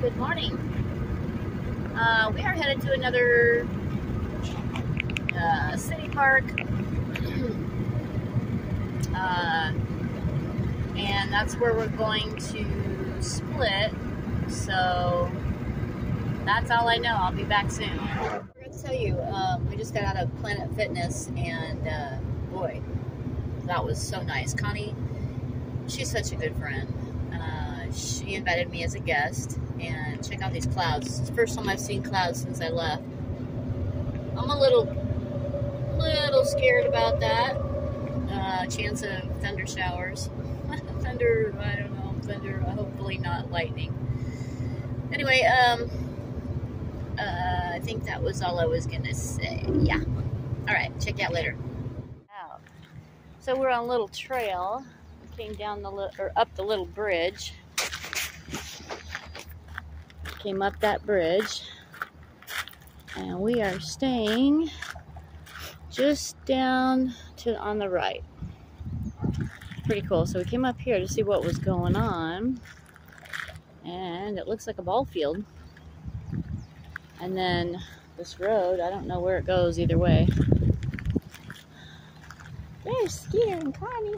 Good morning. Uh, we are headed to another uh, city park. uh, and that's where we're going to split. So that's all I know. I'll be back soon. I'm going to tell you, um, we just got out of Planet Fitness, and uh, boy, that was so nice. Connie, she's such a good friend. She invited me as a guest, and check out these clouds. It's the first time I've seen clouds since I left. I'm a little, little scared about that. Uh, chance of thunder showers. thunder, I don't know, thunder, hopefully not lightning. Anyway, um, uh, I think that was all I was gonna say. Yeah. All right, check out later. So we're on a little trail. We came down the little or up the little bridge. Came up that bridge, and we are staying just down to on the right. Pretty cool. So we came up here to see what was going on, and it looks like a ball field. And then this road, I don't know where it goes either way. There's Skeeter and Connie.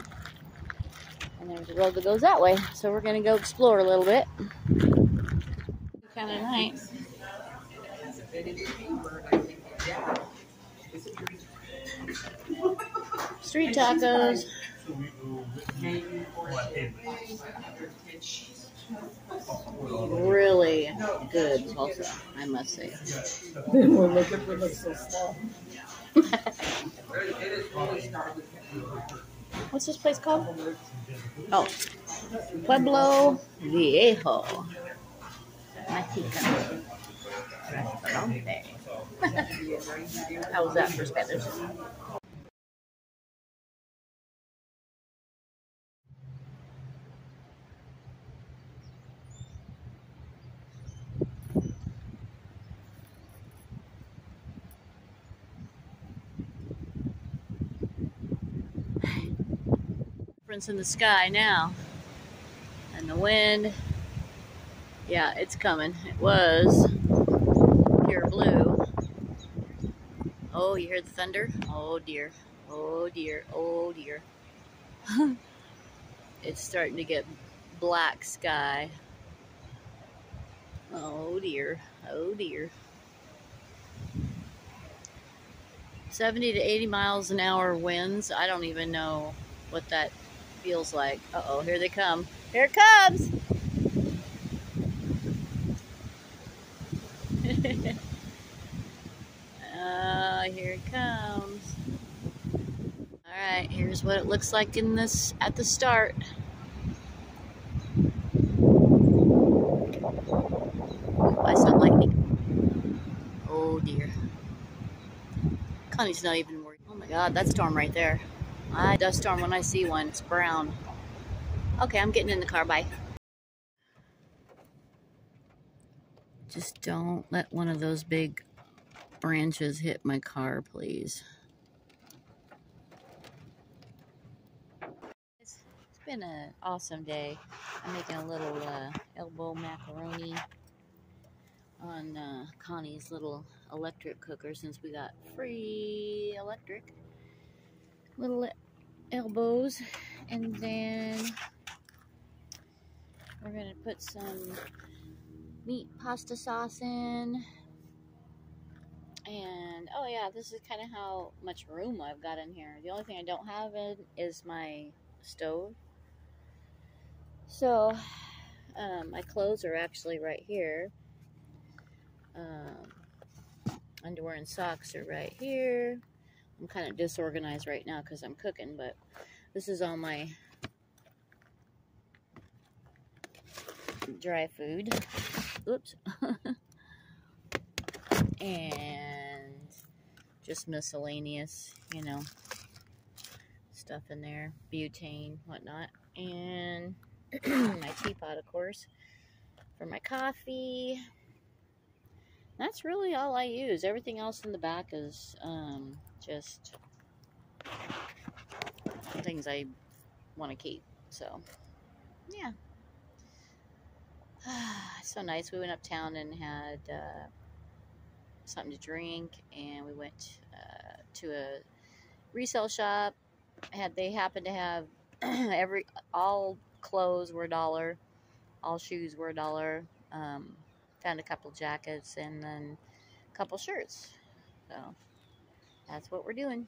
And there's a road that goes that way. So we're going to go explore a little bit. Kind of. Street tacos. Really good salsa, I must say. looking for the salsa. What's this place called? Oh, Pueblo Viejo. How was that for Spanish? In the sky now. And the wind. Yeah, it's coming. It was pure blue. Oh, you heard the thunder? Oh dear. Oh dear. Oh dear. it's starting to get black sky. Oh dear. Oh dear. 70 to 80 miles an hour winds. I don't even know what that feels like. Uh-oh, here they come. Here it comes! Uh, here it comes. Alright, here's what it looks like in this at the start. I saw lightning. Oh dear. Connie's not even worried. Oh my god, that storm right there. I dust storm when I see one. It's brown. Okay, I'm getting in the car. Bye. Just don't let one of those big branches hit my car, please. It's, it's been an awesome day. I'm making a little uh, elbow macaroni on uh, Connie's little electric cooker since we got free electric. Little elbows and then we're going to put some meat pasta sauce in. And oh yeah this is kind of how much room I've got in here. The only thing I don't have in is my stove. So um, my clothes are actually right here. Um, underwear and socks are right here. I'm kind of disorganized right now because I'm cooking, but this is all my dry food. Oops. and just miscellaneous, you know, stuff in there. Butane, whatnot. And my teapot, of course, for my coffee. That's really all I use. Everything else in the back is um, just things I want to keep. So, yeah. so nice. We went uptown and had uh, something to drink, and we went uh, to a resale shop. Had they happened to have every all clothes were a dollar, all shoes were a dollar. Um, found a couple jackets and then a couple shirts. So that's what we're doing.